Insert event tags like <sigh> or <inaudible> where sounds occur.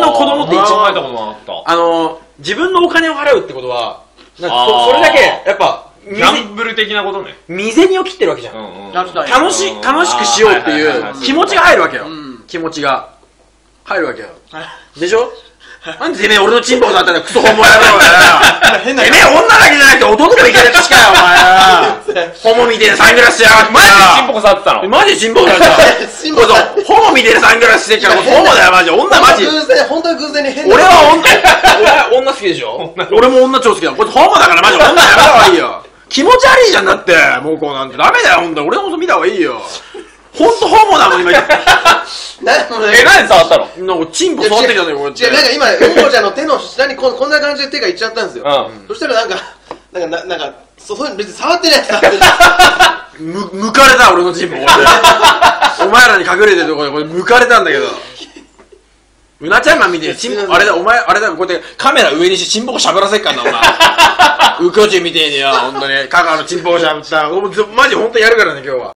の子供って一番考えたことなかった。あの、自分のお金を払うってことは、なんかあーそそれだけ、やっぱ、ギャンブル的なことね。身銭を切ってるわけじゃん。んやったんや楽し、楽しくしようっていう気持ちが入るわけようん。気持ちが。入るわけよ。でしょ？なんでてめえ俺のチンポ触ったんだクソホモ野郎だよ。てめえ女だけじゃなくて男でもいけるやつしかよ、お前 <laughs> よ。ホモみてえなサングラスしてやがってマジでチンポコ触ってたの？マジでチンポコだった。<laughs> チンポコそうそうホモみてえなサングラスしてっから、ホモだよ、マジ。女マジ。偶然、本当に偶然に変な。俺は女、女好きでしょ？俺も女超好きだ。こいつホモだからマジ女やめた方がいいよ。気持ち悪いじゃんだって。もうこうなんて。ダメだよ、ほんと。俺のこと見た方がいいよ。ほんとホモだもん、今。なんかなんかもうね？え、何で触ったの？チンポ触ってきたんだよ、こうやって。違う、なんか今、王者の手の下にここんな感じで手がいっちゃったんですよ。うんそしたらなんか、なんか、ななんか、そそういうの別に触ってない触ってないむ、むかれた、俺のチンポ。こうやってお前らに隠れてるところで、これ、むかれたんだけど。うなちゃんマンみたいに、チンポ、あれだ、お前、あれだ、こうやってカメラ上にしてチンポコしゃぶらせっかんな、お前。ウキョチンみてえによ、ほんとに。カカのチンポコしゃぶった。マジほんとやるからね、今日は。